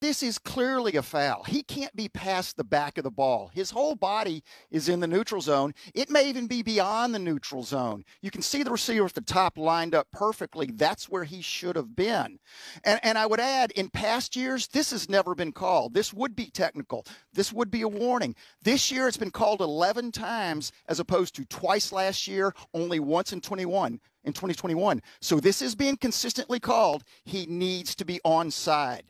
This is clearly a foul. He can't be past the back of the ball. His whole body is in the neutral zone. It may even be beyond the neutral zone. You can see the receiver at the top lined up perfectly. That's where he should have been. And, and I would add, in past years, this has never been called. This would be technical. This would be a warning. This year, it's been called 11 times as opposed to twice last year, only once in 21 in 2021. So this is being consistently called. He needs to be onside.